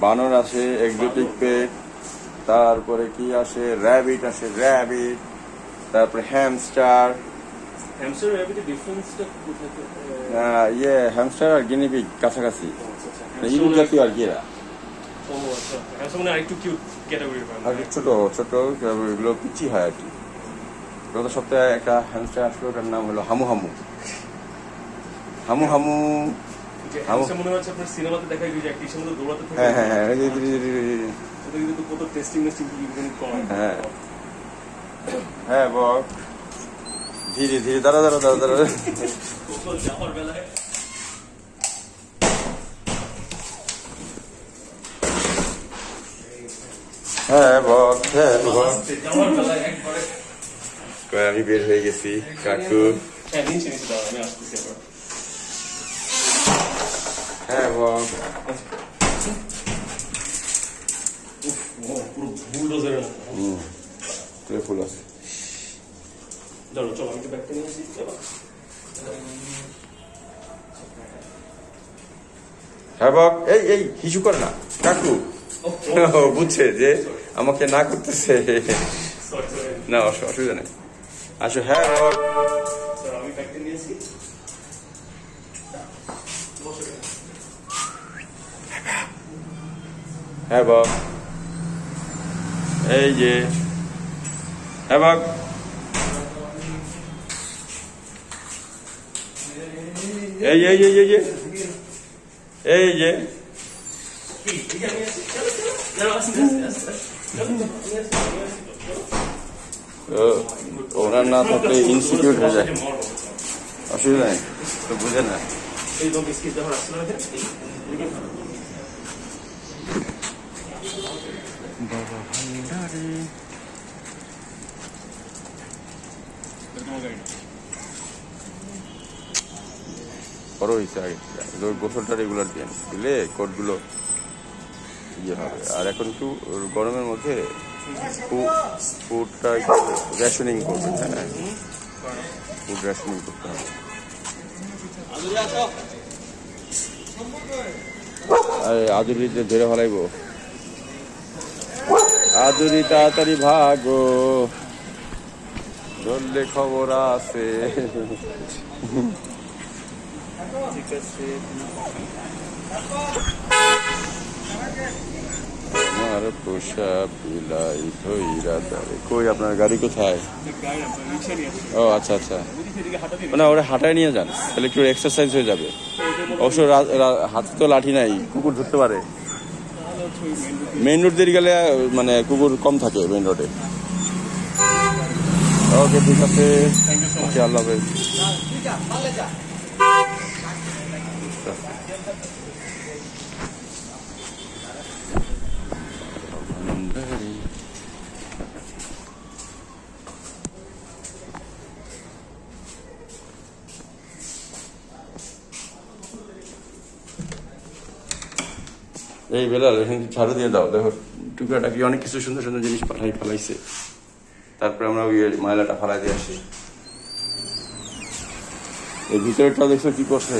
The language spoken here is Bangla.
বানর আসে এক্সোটিক পেট তারপরে কি আসে? র্যাবিট আসে র্যাবিট তারপরে হ্যামস্টার ইয়ে হ্যামস্টার আর গিনিপিগ কাছাকাছি। আচ্ছা, আচ্ছা। মানে ইঁদুর জাতীয় আর কি এরা। আচ্ছা। মানে ছোট ছোট এগুলো পিচি হয় আর কি। গত সপ্তাহে একটা হ্যামস্টার আসলো ওটার নাম হলো হামু হামু। হামু হামু মনে হচ্ছে আপনার সিনেমাতে দেখা যায় যে একটা দৌড়াতে থাকে। হ্যাঁ হ্যাঁ হ্যাঁ কিন্তু কত টেস্টিং মেস্টিং হ্যাঁ। হ্যাঁ বক ধীরে ধীরে দাঁড়া দাঁড়া দাঁড়া দাঁড়া। যাওয়ার বেলায়। হ্যাঁ হ্যাঁ আমি বের হয়ে গেছি কাকু। হ্যাঁ নিচে নিচে দাঁড়াও আমি আসতেছি আবার হ্যাঁ বক ও পুরো বুলডোজারের মতো হুম তুই ফুল আছে। দাঁড়াও চলো আমি ব্যাগটা নিয়ে আসি হ্যাঁ এই এই হিসু করে না কাকু। বুঝছে যে আমাকে না করতেছে। না অসু- অসুবিধা নেই। আসো হ্যাঁ বক এই যে বক এই এই এই এই এই যে কি, ঠিক আছে, আমি আসি। চলো, চলো। দাঁড়াও, আসি, আসি, আসি, আসি। চলো, চলো, আমি আসি, আমি আসি, চলো। ও, ওনার না থাকলে ইনস্টিটিউট হয়ে যায় অসুবিধা নেই তো বুঝে না এই তো বিস্কিট যখন আসছিল না, এই, এদিকে ভালো। বাবা ভান্ডারি বড় হয়েছে আগে। গোসলটা রেগুলার দিয়ে দিলে কোটগুলো ইয়ে হবে। আর এখন একটু গরমের মধ্যে ফুডটা একটু রেশনিং করবে হ্যাঁ ফুড রেশনিং করতে হবে। আরে আদুরিতে ধরে ফেলাইব। আদুরি তাড়াতাড়ি ভাগো। ধরলে খবর আছে। আমার পোষা বিলাই কই আপনার গাড়ি কোথায়? ও আচ্ছা আচ্ছা। ওদিকে এদিকে হাঁটা দিন। না ওরা নিয়ে যান, তাহলে একটু এক্সারসাইজ হয়ে যাবে। অবশ্য হাতে তো লাঠি নাই, কুকুর ধরতে পারে। মেইন রোড দিয়ে গেলে মানে কুকুর কম থাকে মেইন রোডে ওকে ঠিক আছে. ওকে আল্লাহ হাফেজ। এই বেলাল এখানে ঝাড়ু দিয়ে দাও, দেখো টুকরাটা কি অনেক কিছু সুন্দর সুন্দর জিনিস পাঠাই ফেলাইছে। তারপরে আমরা ওই ময়লাটা ফালাই দিয়ে আসি। এই ভিতরেটা দেখছ কি করছে?